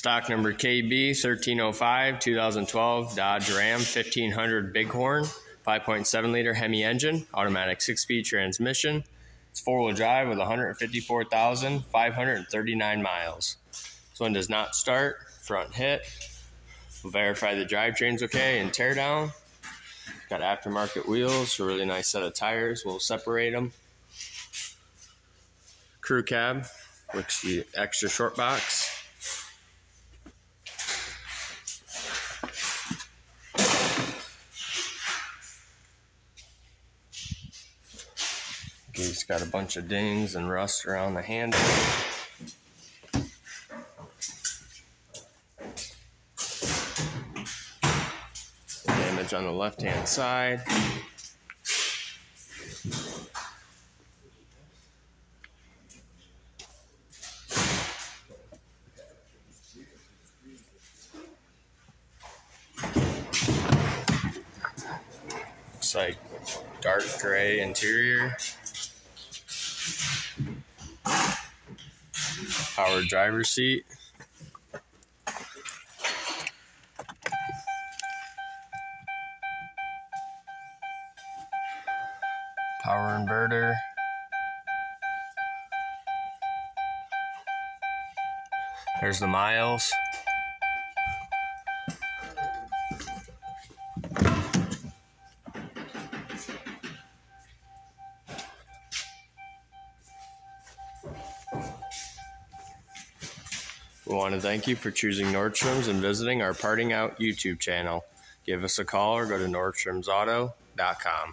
Stock number KB 1305 2012 Dodge Ram 1500 Big Horn 5.7 liter Hemi engine, automatic six speed transmission. It's four wheel drive with 154,539 miles. This one does not start, front hit. We'll verify the drivetrain's okay and tear down. Got aftermarket wheels, a really nice set of tires. We'll separate them. Crew cab, which the extra short box. It's got a bunch of dings and rust around the handle. Damage on the left hand side. Looks like dark gray interior. Power driver seat. Power inverter. There's the miles. We want to thank you for choosing Nordstrom's and visiting our Parting Out YouTube channel. Give us a call or go to nordstromsauto.com.